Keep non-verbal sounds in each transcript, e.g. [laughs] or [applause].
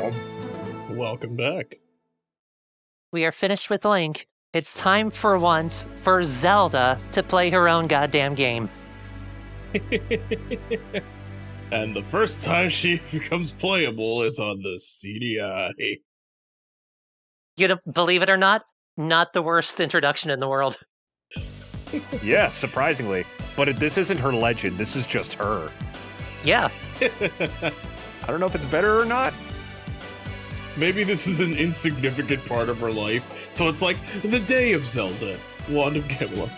bomb. Welcome back. We are finished with Link. It's time for once for Zelda to play her own goddamn game. [laughs] and the first time she [laughs] becomes playable is on the CDI. You know, believe it or not, not the worst introduction in the world. [laughs] yeah, surprisingly. But this isn't her legend. This is just her. Yeah. I don't know if it's better or not. Maybe this is an insignificant part of her life, so it's like the day of Zelda, Wand of Gamelon.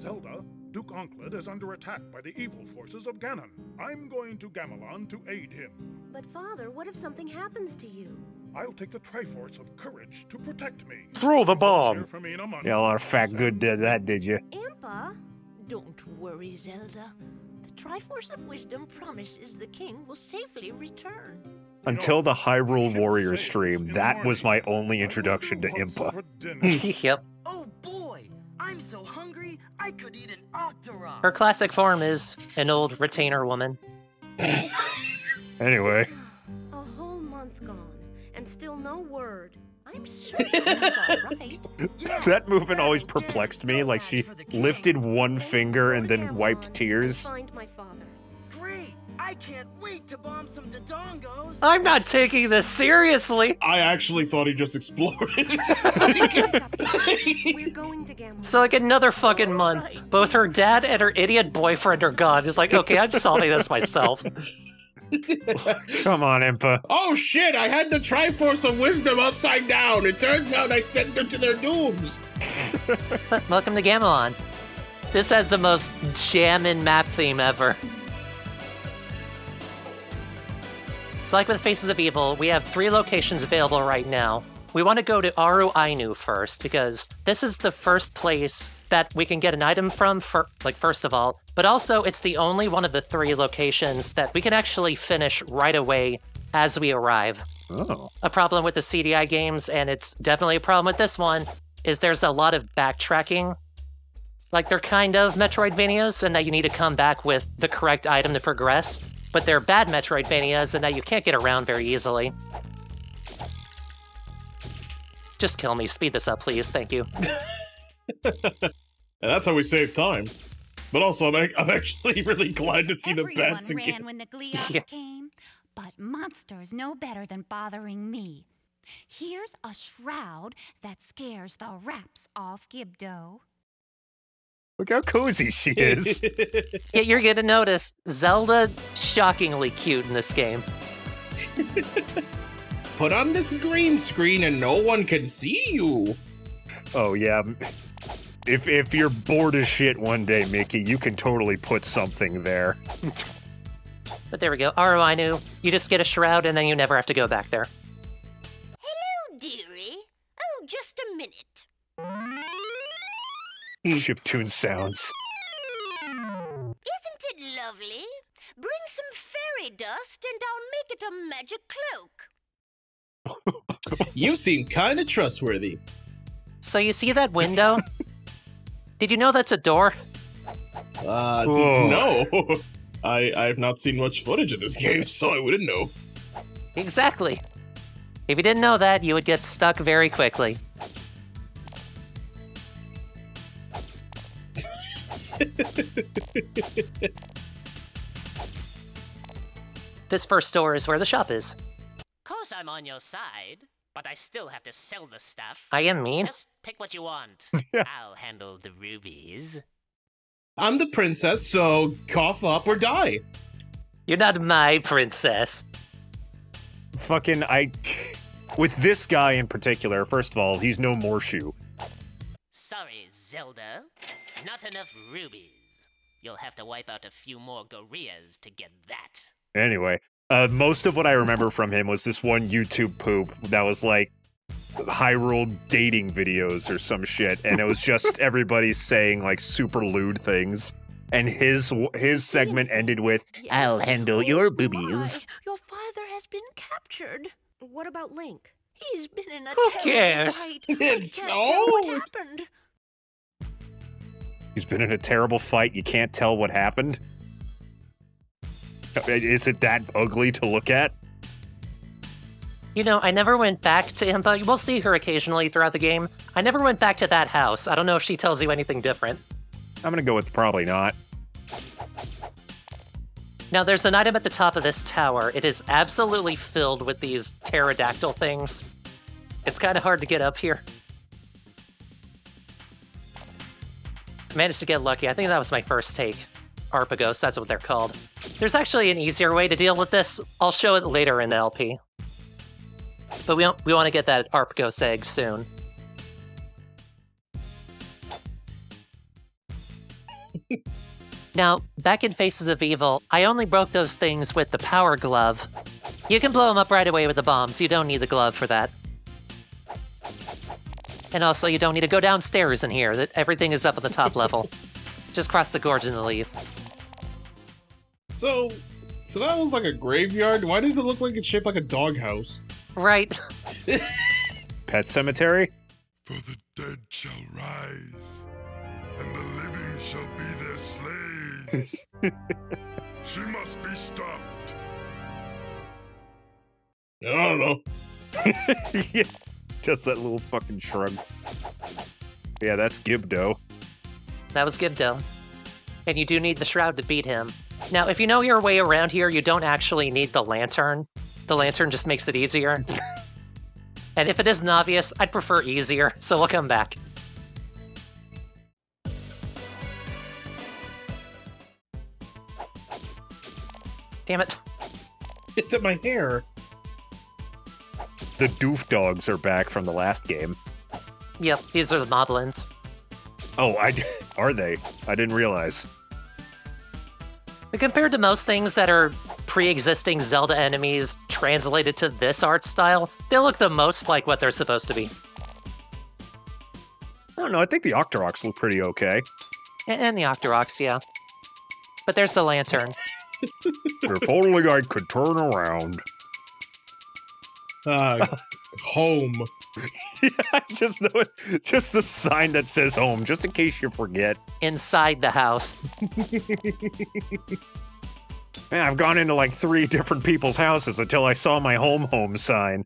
Zelda, Duke Onkled is under attack by the evil forces of Ganon. I'm going to Gamelon to aid him. But father, what if something happens to you? I'll take the Triforce of Courage to protect me. Throw the bomb! Me month, yeah, a lot of fat good did that, did you? Impa? Don't worry, Zelda. The Triforce of Wisdom promises the king will safely return. Until the Hyrule Warriors stream, that was my only introduction to Impa. [laughs] [laughs] yep. Oh boy, I'm so hungry I could eat an Octorok. Her classic form is an old retainer woman. [laughs] anyway. A whole month gone, and still no word. I'm sure right. that movement always perplexed me. Like she lifted one finger and then wiped tears. I can't wait to bomb some Dodongos. I'm not taking this seriously. I actually thought he just exploded. We're going to Gamelon. So like another fucking month, both her dad and her idiot boyfriend are gone. It's like, okay, I'm solving this myself. [laughs] Come on, Impa. Oh shit, I had the Triforce of Wisdom upside down. It turns out I sent them to their dooms. [laughs] Welcome to Gamelon. This has the most jammin' map theme ever. So like with Faces of Evil, we have three locations available right now. We want to go to Aru Ainu first, because this is the first place that we can get an item from, for, like, first of all, but also it's the only one of the three locations that we can actually finish right away as we arrive. Oh. A problem with the CDI games, and it's definitely a problem with this one, is there's a lot of backtracking. Like, they're kind of Metroidvanias, and that you need to come back with the correct item to progress, but they're bad Metroidvanias, and that you can't get around very easily. Just kill me. Speed this up, please. Thank you. [laughs] and that's how we save time. But also, I'm, I'm actually [laughs] really glad to see Everyone the bats ran again. when the Gleeok [laughs] came, but monsters know better than bothering me. Here's a shroud that scares the wraps off Gibdo. Look how cozy she is. [laughs] yeah, you're gonna notice Zelda shockingly cute in this game. [laughs] Put on this green screen and no one can see you. Oh yeah. If if you're bored as shit one day, Mickey, you can totally put something there. but there we go. Aru Ainu. You just get a shroud and then you never have to go back there. Chiptune sounds. Isn't it lovely? Bring some fairy dust and I'll make it a magic cloak. you seem kind of trustworthy. So you see that window? [laughs] Did you know that's a door? Uh, Whoa. no. I I have not seen much footage of this game, so I wouldn't know. Exactly. If you didn't know that, you would get stuck very quickly. This first door is where the shop is. Of Course I'm on your side, but I still have to sell the stuff. I am mean. Just pick what you want. [laughs] I'll handle the rubies. I'm the princess, so cough up or die. You're not my princess. Fucking I with this guy in particular, first of all, he's no Morshu. Sorry, Zelda. Not enough rubies. You'll have to wipe out a few more gorillas to get that. Anyway, uh, most of what I remember from him was this one YouTube poop that was like Hyrule dating videos or some shit, and it was just [laughs] everybody saying like super lewd things. And his his segment ended with, "I'll handle your boobies." Your father has been captured. What about Link? He's been in a Who cares? fight. [laughs] It's I what so- happened. He's been in a terrible fight. You can't tell what happened. Uh, is it that ugly to look at? You know, I never went back to Impa. We'll see her occasionally throughout the game. I never went back to that house. I don't know if she tells you anything different. I'm gonna go with probably not. Now, there's an item at the top of this tower. It is absolutely filled with these pterodactyl things. It's kind of hard to get up here. Managed to get lucky. I think that was my first take. Arpagos, that's what they're called. There's actually an easier way to deal with this. I'll show it later in the LP. But we, we want to get that Arpagos egg soon. now, back in Faces of Evil, I only broke those things with the power glove. You can blow them up right away with the bombs, you don't need the glove for that. And also, you don't need to go downstairs in here, that everything is up at the top level. [laughs] Just cross the gorge and leave. So, so that was like a graveyard. Why does it look like it's shaped like a doghouse? Right. [laughs] Pet cemetery? For the dead shall rise, and the living shall be their slaves. [laughs] she must be stopped. I don't know. yeah, just that little fucking shrug. Yeah, that's Gibdo. That was Gibdo. And you do need the shroud to beat him. Now, if you know your way around here, you don't actually need the lantern. The lantern just makes it easier. [laughs] and if it isn't obvious, I'd prefer easier, so we'll come back. Damn it. It's in my hair. The doof dogs are back from the last game. Yep, these are the moblins. Oh, I [laughs] are they? I didn't realize. But compared to most things that are pre-existing Zelda enemies translated to this art style, they look the most like what they're supposed to be. I don't know. I think the Octoroks look pretty okay. And the Octoroks, yeah. But there's the lantern. [laughs] if only I could turn around. Uh, [laughs] home. [laughs] yeah, just the just the sign that says home, just in case you forget. Inside the house. [laughs] Man, I've gone into like three different people's houses until I saw my home home sign.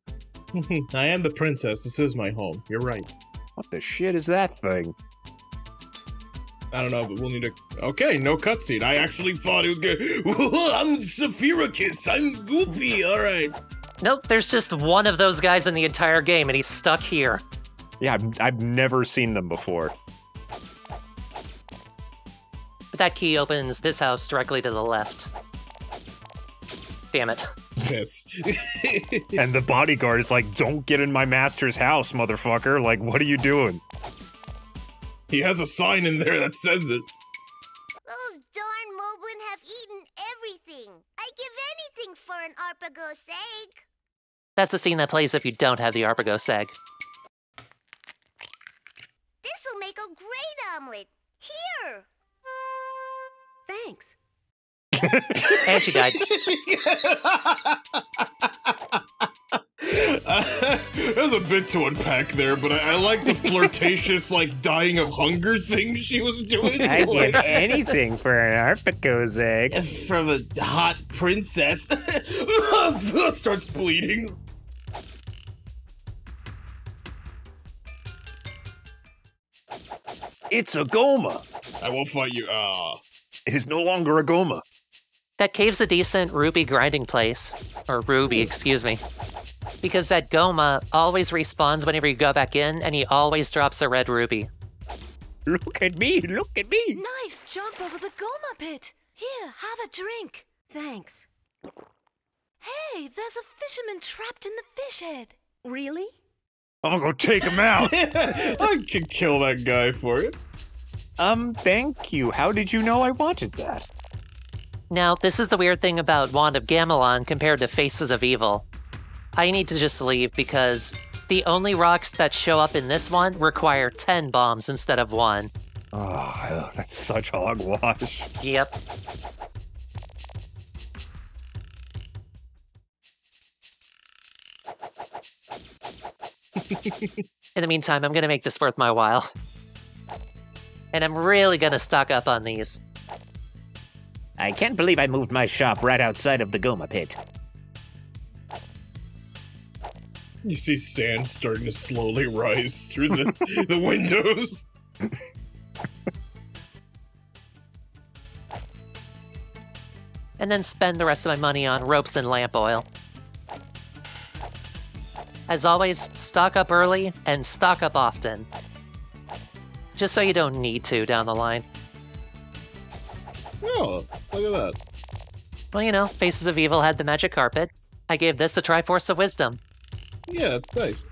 I am the princess. This is my home. You're right. What the shit is that thing? I don't know, but we'll need to. Okay, no cutscene. I actually thought it was good. I'm Sephirothus. I'm Goofy. All right. Nope, there's just one of those guys in the entire game, and he's stuck here. Yeah, I've, I've never seen them before. But that key opens this house directly to the left. Damn it. Yes. [laughs] and the bodyguard is like, "Don't get in my master's house, motherfucker! Like, what are you doing?" he has a sign in there that says it. Those darn Moblin have eaten everything. I give anything for an Arpagos egg. Eh? That's the scene that plays if you don't have the Arpagos egg. This'll make a great omelet. Here. Thanks. [laughs] And she died. [laughs] Uh, there's a bit to unpack there, but I, I like the flirtatious, like dying of hunger thing she was doing. I like, anything for an Arpagos egg. from a hot princess. [laughs] Starts bleeding. It's a Goma. I will fight you. Ah. It is no longer a Goma. That cave's a decent ruby grinding place. Or ruby, excuse me. Because that Goma always respawns whenever you go back in, and he always drops a red ruby. Look at me! Look at me! Nice jump over the Goma pit. Here, have a drink. Thanks. Hey, there's a fisherman trapped in the fish head. Really? I'll go take him out. [laughs] I could kill that guy for you. um, thank you. How did you know I wanted that? Now, this is the weird thing about Wand of Gamelon compared to Faces of Evil. I need to just leave because the only rocks that show up in this one require 10 bombs instead of one. Oh, that's such hogwash. Yep. In the meantime, I'm gonna make this worth my while. And I'm really gonna stock up on these. I can't believe I moved my shop right outside of the Goma pit. You see sand starting to slowly rise through the, [laughs] the windows. and then spend the rest of my money on ropes and lamp oil. As always, stock up early and stock up often. Just so you don't need to down the line. Oh, look at that. Well, you know, Faces of Evil had the magic carpet. I gave this the Triforce of Wisdom, Yeah, that's nice.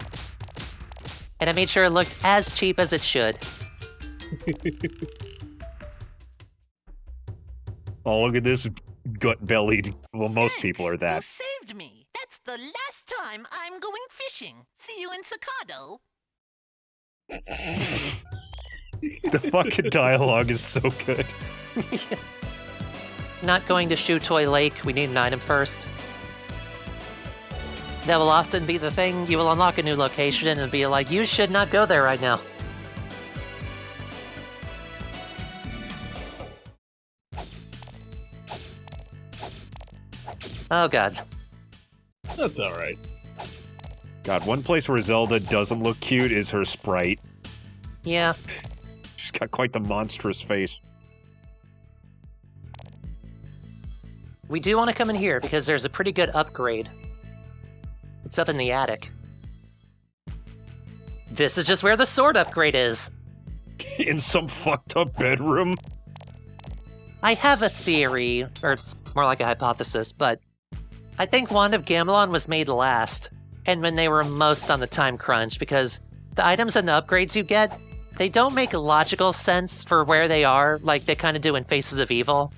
and I made sure it looked as cheap as it should. [laughs] Oh, look at this gut-bellied. Well, most people are that. You that. saved me. That's the last time I'm going fishing. See you in Sakado. The fucking dialogue is so good. [laughs] Not going to Shutoy Lake, we need an item first. That will often be the thing. You will unlock a new location and be like, you should not go there right now. Oh god. That's all right. God, one place where Zelda doesn't look cute is her sprite. Yeah, She's got quite the monstrous face. we do want to come in here because there's a pretty good upgrade. It's up in the attic. This is just where the sword upgrade is. [laughs] In some fucked up bedroom. I have a theory, or it's more like a hypothesis, but I think Wand of Gamelon was made last, and when they were most on the time crunch, because the items and the upgrades you get, they don't make logical sense for where they are, like they kind of do in Faces of Evil.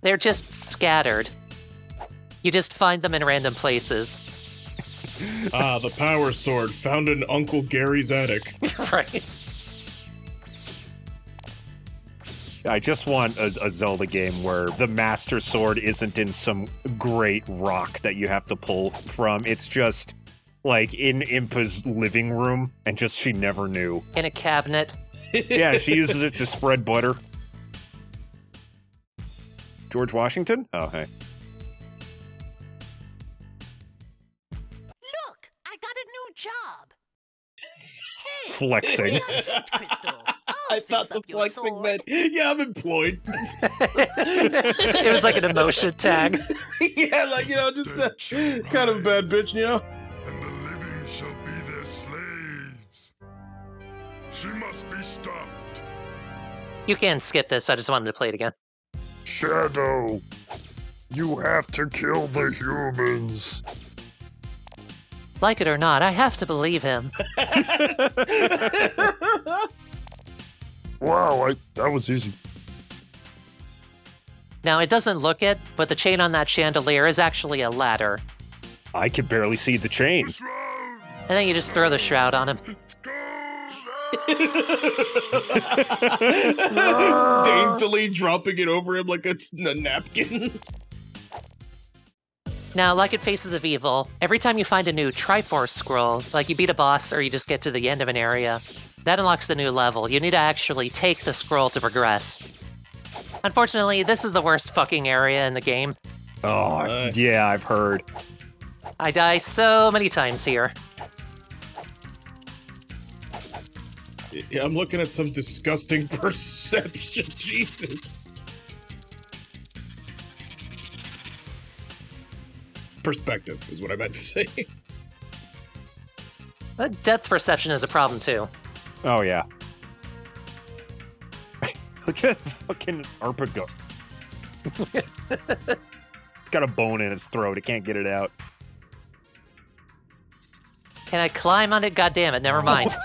They're just scattered. You just find them in random places. Ah, the power sword found in Uncle Gary's attic. [laughs] right. I just want a, a Zelda game where the Master Sword isn't in some great rock that you have to pull from. It's just like in Impa's living room, and just she never knew. In a cabinet. [laughs] Yeah, she uses it to spread butter. George Washington? Oh, hey. Look, I got a new job. Hey, Flexing. Give me a hint, Crystal. I'll I [laughs] fix thought the flexing sword. meant, yeah, I'm employed. [laughs] [laughs] it was like an emotion tag. yeah, like, you know, just a, kind of a bad bitch, you know? and the living shall be their slaves. She must be stopped. You can skip this, I just wanted to play it again. Shadow, you have to kill the humans. Like it or not, I have to believe him. Wow, I, that was easy. Now, it doesn't look it, but the chain on that chandelier is actually a ladder. I can barely see the chain. And then you just throw the shroud on him. [laughs] Daintily dropping it over him like it's a napkin. Now, like in Faces of Evil, every time you find a new Triforce scroll, like you beat a boss or you just get to the end of an area, that unlocks the new level. You need to actually take the scroll to progress. Unfortunately, this is the worst fucking area in the game. Oh, Uh. yeah, I've heard. I die so many times here. Yeah, I'm looking at some disgusting [laughs] perception. Jesus. Perspective is what I meant to say. [laughs] But depth perception is a problem too. Oh, yeah. [laughs] Look at fucking Arpago. it's got a bone in its throat. It can't get it out. Can I climb on it? God damn it, never [laughs] mind.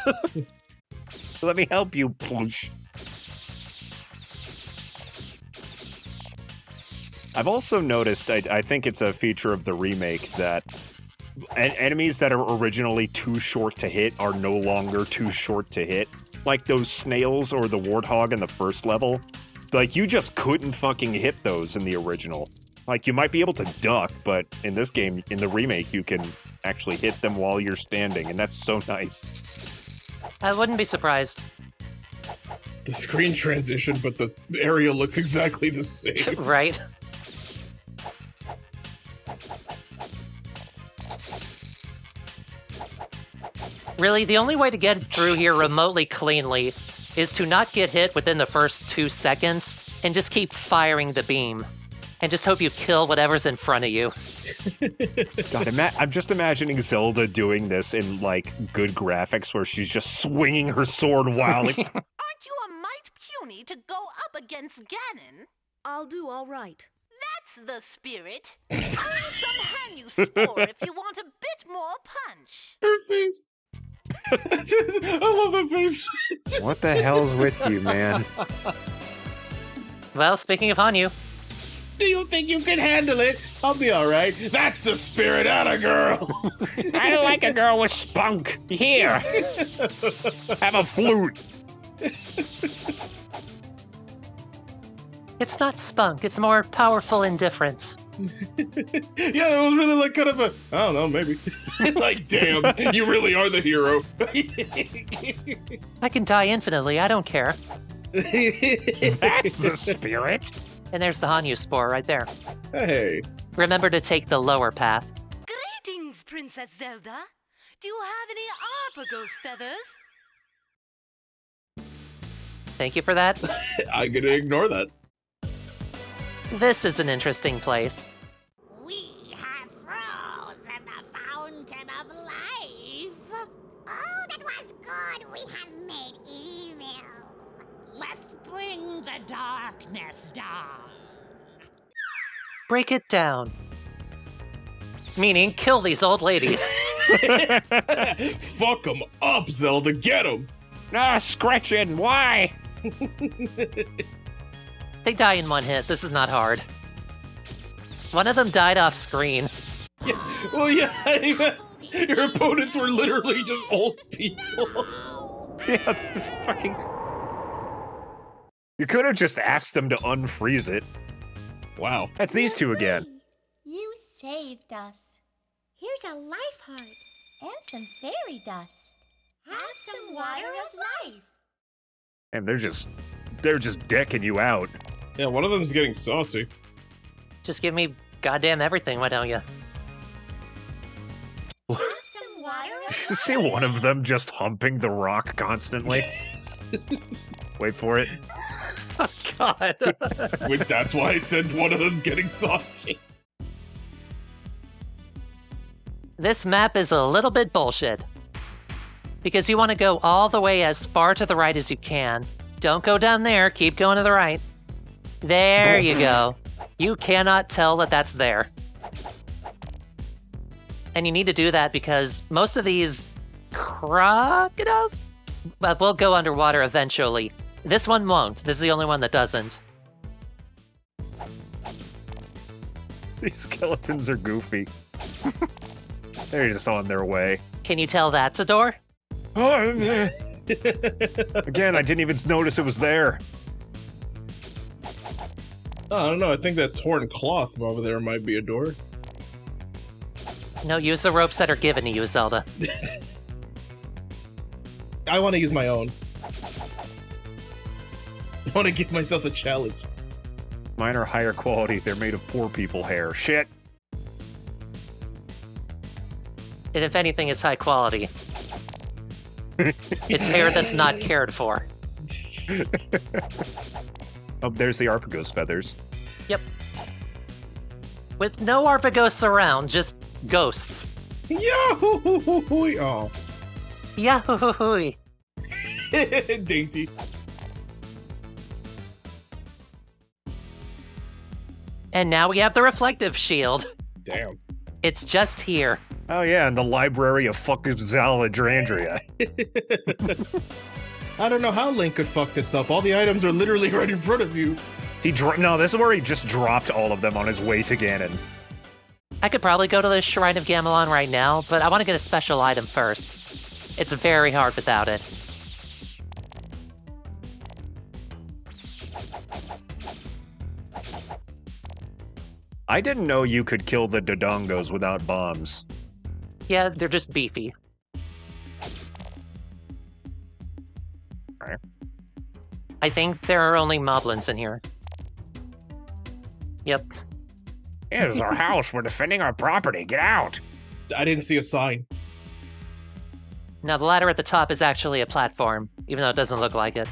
Let me help you, ploosh. I've also noticed, I, I think it's a feature of the remake, that enemies that are originally too short to hit are no longer too short to hit. Like those snails or the warthog in the first level. Like, you just couldn't fucking hit those in the original. Like, you might be able to duck, but in this game, in the remake, you can actually hit them while you're standing, and that's so [laughs] nice. I wouldn't be surprised. The screen transition, but the area looks exactly the same. [laughs] right? Really, the only way to get through here remotely cleanly is to not get hit within the first two seconds and just keep firing the beam. And just hope you kill whatever's in front of you. [laughs] God, ima- I'm just imagining Zelda doing this in like good graphics where she's just swinging her sword wildly. [laughs] Aren't you a mite puny to go up against Ganon? I'll do all right. That's the spirit. I'll some [laughs] hand you spore if you want a bit more punch. Her face. [laughs] I love that face. what the hell's with you, man? Well, speaking of Hanyu, Do you think you can handle it? I'll be all right. That's the spirit out of girl. [laughs] I don't like a girl with spunk. Here, [laughs] have a flute. it's not spunk, it's more powerful indifference. [laughs] yeah, that was really like kind of a. I don't know, maybe. [laughs] like, damn, you really are the hero. I can die infinitely, I don't care. [laughs] That's the spirit. And there's the Hanyu spore right there. hey, Remember to take the lower path. Greetings, Princess Zelda. Do you have any Arpagos feathers? Thank you for that. I'm gonna ignore that. This is an interesting place. We have frozen the fountain of life. Oh, that was good. We have made evil. Let's bring the darkness down. Break it down. Meaning, kill these old ladies. [laughs] [laughs] Fuck them up, Zelda. Get them. Ah, scratching. Why? [laughs] They die in one hit. This is not hard. One of them died off screen. Yeah, [laughs] well, yeah. [laughs] Your opponents were literally just old people. [laughs] Yeah, it's fucking. You could have just asked them to unfreeze it. Wow. That's these two again. You saved us. Here's a life heart and some fairy dust. Have some water of life. And they're just, they're just decking you out. Yeah, one of them's getting saucy. Just give me goddamn everything, why don't you? Some You see one of them just humping the rock constantly. [laughs] Wait for it. [laughs] Oh, God. [laughs] Wait, that's why I said one of them's getting saucy. this map is a little bit bullshit. Because you want to go all the way as far to the right as you can. Don't go down there, keep going to the right. There you go. You cannot tell that that's there. And you need to do that because most of these crocodiles but will go underwater eventually. This one won't. This is the only one that doesn't. [laughs] These skeletons are goofy. [laughs] They're just on their way. Can you tell that's a door? [laughs] Again, I didn't even notice it was there. Oh, I don't know. I think that torn cloth over there might be a door. No, use the ropes that are given to you, Zelda. [laughs] I want to use my own. I want to give myself a challenge. Mine are higher quality. They're made of poor people hair. Shit. And if anything, it's high quality. [laughs] it's hair that's not cared for. [laughs] Oh, there's the Arpagos feathers. Yep. With no Arpagos around, just ghosts. Yahoo! Oh, Yahoo! dainty. And now we have the reflective shield. Damn. It's just here. Oh yeah, in the library of fucking Zaladrandria. I don't know how Link could fuck this up. All the items are literally [laughs] right in front of you. he dro- no, this is where he just dropped all of them on his way to Ganon. I could probably go to the Shrine of Gamelon right now, but I want to get a special item first. It's very hard without it. I didn't know you could kill the Dodongos without bombs. Yeah, they're just beefy. Alright. I think there are only moblins in here. Yep. It is our [laughs] house. We're defending our property. Get out. I didn't see a sign. Now, the ladder at the top is actually a platform, even though it doesn't look like it.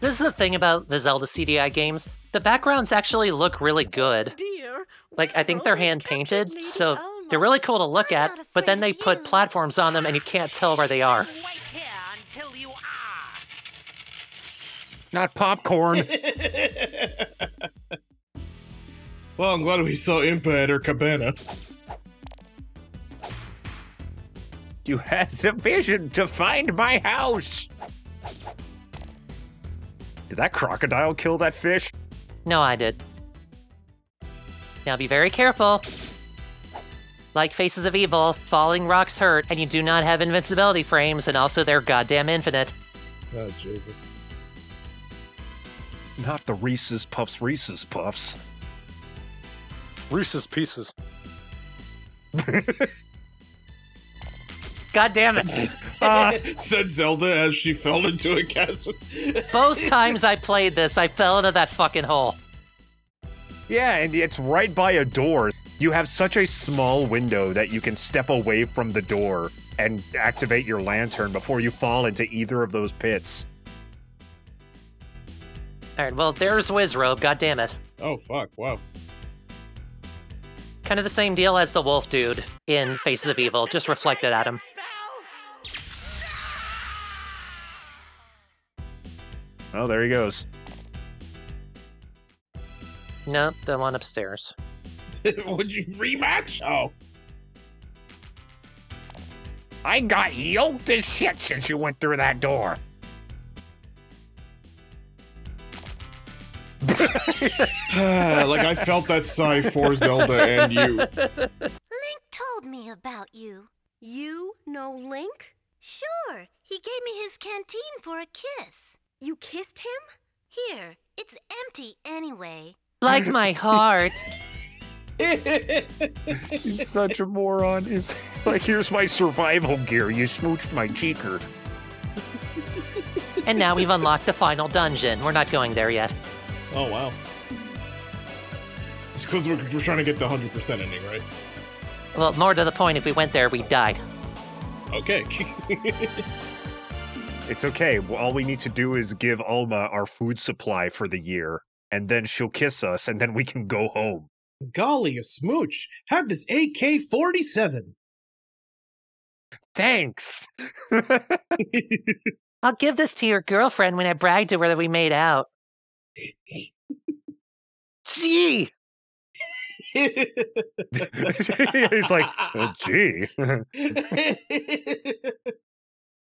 This is the thing about the Zelda CDI games. The backgrounds actually look really good. Like, I think they're hand painted, so they're really cool to look at, but then they put platforms on them and you can't tell where they are. Wait here until you are. Not popcorn. [laughs] well, I'm glad we saw Impa at her cabana. you had the vision to find my house. Did that crocodile kill that fish? No, I did. Now be very careful. Like Faces of Evil, falling rocks hurt, and you do not have invincibility frames, and also they're goddamn infinite. Oh, Jesus. Not the Reese's Puffs Reese's Puffs. Reese's Pieces. [laughs] God damn it. Uh, [laughs] Said Zelda as she fell into a chasm. [laughs] Both times I played this, I fell into that fucking hole. yeah, and it's right by a door. You have such a small window that you can step away from the door and activate your lantern before you fall into either of those pits. Alright, well, there's Wizrobe, god damn it. Oh, fuck. Wow. Kind of the same deal as the wolf dude in Faces of Evil, just reflected at him. Oh, there he goes. No, the one upstairs. [laughs] Would you rematch? Oh. I got yoked as shit since you went through that door. [laughs] like, I felt that sigh for Zelda and you. Link told me about you. You know Link? Sure, he gave me his canteen for a kiss. You kissed him? Here, it's empty anyway. Like my heart. [laughs] He's such a moron. He's [laughs] like, here's my survival gear. You smooched my cheeker. and now we've unlocked the final dungeon. We're not going there yet. Oh, wow. It's because we're, we're trying to get the 100% ending, right? Well, more to the point, if we went there, we died. Okay. [laughs] It's okay. Well, All we need to do is give Alma our food supply for the year, and then she'll kiss us, and then we can go home. Golly, a smooch. Have this AK 47. Thanks. [laughs] [laughs] I'll give this to your girlfriend when I brag to her that we made out. Gee! He's like, oh, gee. [laughs]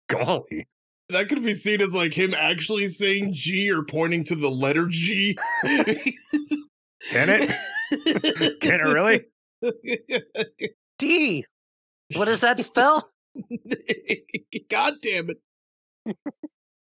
Golly. That could be seen as like him actually saying G or pointing to the letter G. Can it? [laughs] Can it really? [laughs] D! What does that spell? [laughs] God damn it.